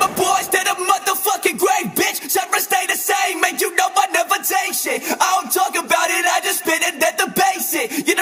My boys to the motherfucking grave, bitch. Separate stay the same, man. You know I never take shit. I don't talk about it, I just spit it at the basic. You